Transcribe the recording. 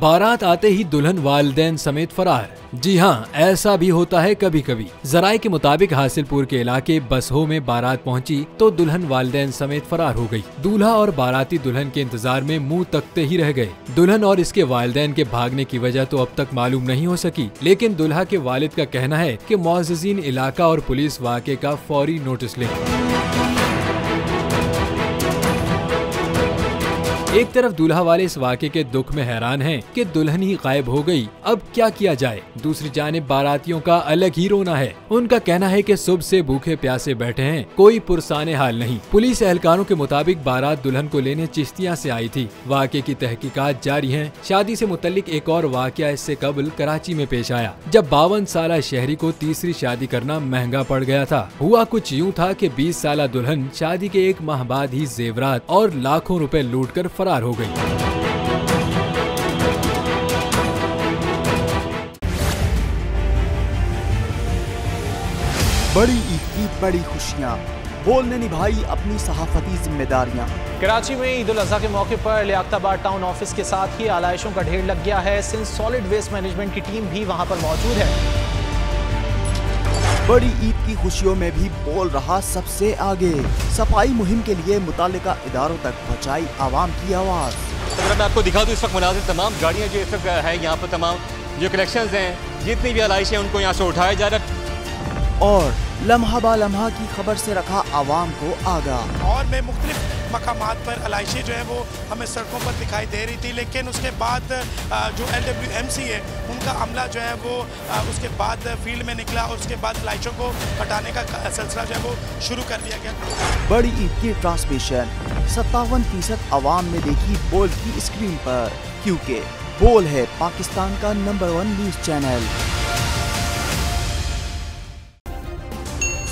बारात आते ही दुल्हन वालदेन समेत फरार। जी हाँ ऐसा भी होता है कभी कभी जराये के मुताबिक हासिलपुर के इलाके बसहो में बारात पहुँची तो दुल्हन वालदेन समेत फरार हो गई। दूल्हा और बाराती दुल्हन के इंतज़ार में मुँह तकते ही रह गए। दुल्हन और इसके वालदेन के भागने की वजह तो अब तक मालूम नहीं हो सकी, लेकिन दुल्हा के वालिद का कहना है की मोजीन इलाका और पुलिस वाक़े का फौरी नोटिस ले। एक तरफ़ दूल्हा वाले इस वाक़े के दुख में हैरान हैं कि दुल्हन ही गायब हो गई, अब क्या किया जाए? दूसरी जानब बारातियों का अलग ही रोना है। उनका कहना है कि सुबह से भूखे प्यासे बैठे हैं, कोई पुरसाने हाल नहीं। पुलिस एहलकारों के मुताबिक बारात दुल्हन को लेने चिश्तियाँ ऐसी आई थी। वाक़े की तहकीकात जारी है। शादी ऐसी मुतलिक एक और वाक्य इससे कबल कराची में पेश आया। जब बावन साल शहरी को तीसरी शादी करना महँगा पड़ गया था, हुआ कुछ यूँ था की बीस साल दुल्हन शादी के एक माह बाद ही जेवरात और लाखों रूपए लूट कर फरार हो गई बड़ी ईद की बड़ी खुशियाँ बोलने निभाई अपनी सहाफती जिम्मेदारियाँ। कराची में ईद उल अजहा के मौके पर लियाकताबाद टाउन ऑफ़िस के साथ ही आलाइशों का ढेर लग गया है। सिंस सॉलिड वेस्ट मैनेजमेंट की टीम भी वहाँ पर मौजूद है। बड़ी ईद की खुशियों में भी बोल रहा सबसे आगे। सफ़ाई मुहिम के लिए मुतल इदारों तक पहुँचाई आवाम की आवाज़। अगर मैं आपको दिखा दूँ इस वक्त मुनाजिर तमाम गाड़ियाँ जो इस वक्त है यहाँ पर तमाम जो कलेक्शन हैं जितनी भी आलाइश है उनको यहाँ से उठाया जा रहा है। और लम्हा बा लम्हा की खबर से रखा आवाम को आगाह। और मैं मुख्तलिफ़ मकाम पर अलाइशें जो है वो हमें सड़कों पर दिखाई दे रही थी लेकिन उसके बाद जो एल डब्ल्यू एम सी है उनका अमला जो है वो उसके बाद फ़ील्ड में निकला और उसके बाद अलाइशों को हटाने का सिलसिला जो है वो शुरू कर दिया गया। बड़ी ईद की ट्रांसमिशन। सत्तावन फ़ीसद आवाम ने देखी बोल की स्क्रीन पर क्योंकि बोल है पाकिस्तान का number one news channel.